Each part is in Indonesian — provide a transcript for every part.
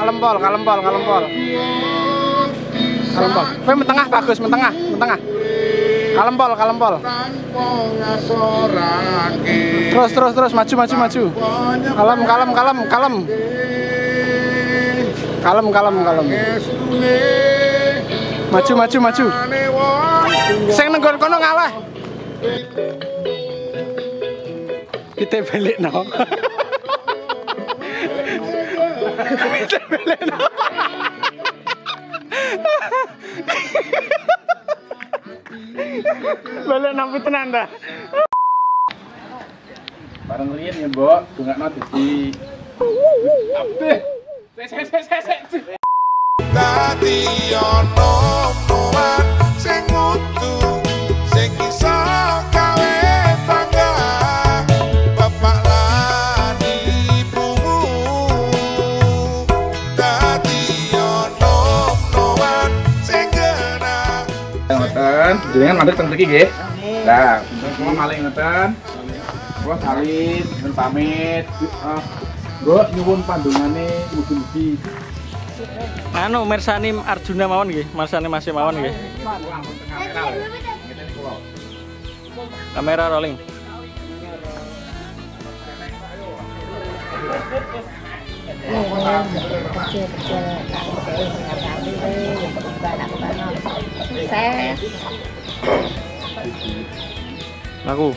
kalempol, kalempol, kalempol. Kalempol. Kowe mentengah bagus, mentengah, mentengah. Kalempol, kalempol. Terus, terus, terus, maju, maju, maju. Kalem, kalem, kalem, kalem. Kalem, kalem, kalem. Maju, maju, maju. Sing nenggon kono ngalah. Kita balik no. Balik nampi tenan dah. Bareng riyen ya, Mbok, dongakno dadi sek. Dadi ono Ngoten, jenengan mandek teng mriki nggih. Lah, kula malih ngoten. Kula salin, nyuwun pamit. Ah, Mbok nyuwun pandungane mugi-mugi Anu mersani Arjuna mawon nggih, mersani Mas mawon nggih. kamera lho. Rolling. Sukses. Aku.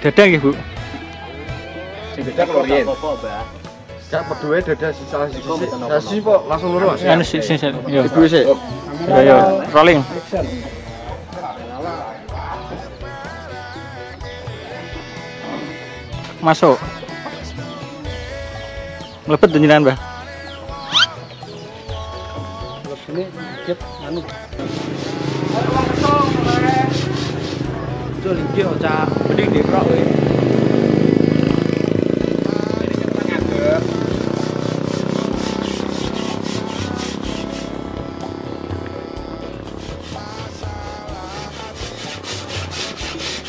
Dadah nggih, Bu. Sing. Gak dada sisi sisi kok langsung lurus. Anu. Yo. Ibu sih. Yo, rolling. Masuk. Mlepet jenengan, Mbah. Ini dikit anu. Jol iki oca mending diprok kowe.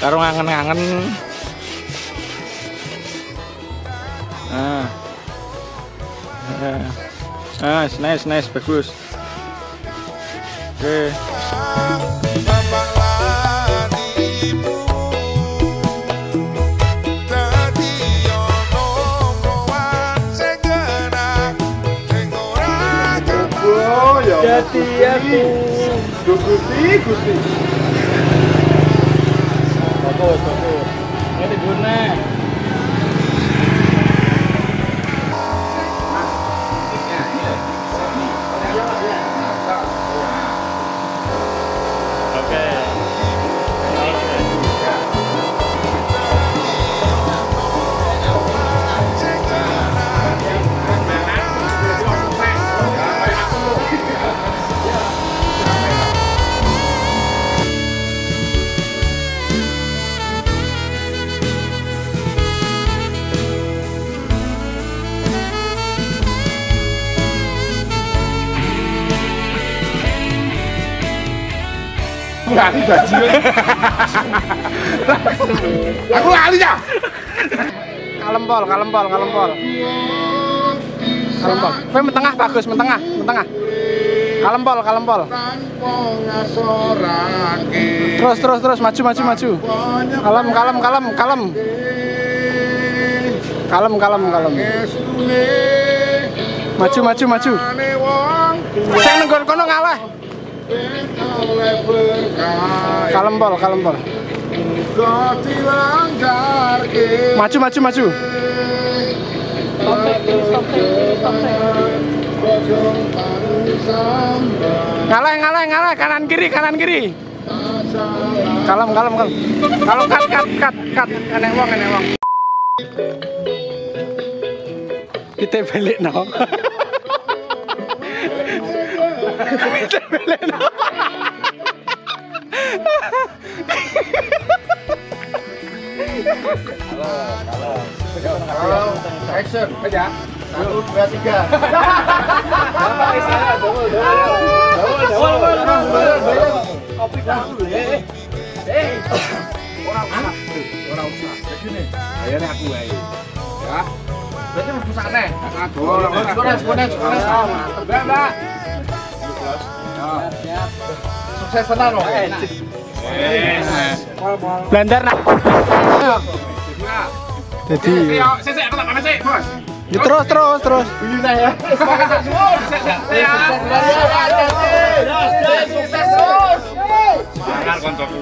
Karo ngangen-ngangen. Ah. Ah. Nice, nice, nice, bagus. Oke. Oh ya. Jadi aku. Gusti, Gusti. Bagus, bagus. Ini guna. Lali bajingan. Aku lali ya. Kalempol, kalempol, kalempol. Kalempol. Kowe mentengah bagus, mentengah, mentengah. Kalempol, kalempol. Terus, terus, terus, maju, maju, maju. Kalem, kalem, kalem, kalem. Kalem, kalem, kalem. Maju, maju, maju. Sing nenggon kono ngalah. Kalempol, kalempol. Maju, maju, maju. Ngalah, ngalah, ngalah, kanan kiri, kanan kiri. Kalem, kalem, kalem. Kalau cut, cut, cut, cut. Enek wong, enek wong. Kita balik no. Kita balik no. Action, aja. Satu, dua, tiga. Kopi dulu ya. Eh. Ora usah. Ora usah. sini. Bayarnya aku wae. Ya. Berarti mau skores, skores. Mbak, Mbak. Sukses tenan loh. Blandar nak. Jadi Ayo, sik sik aku tak pamit sik, Bos. ya, terus terus terus. Ya. Sukses terus. Jangan koncoku.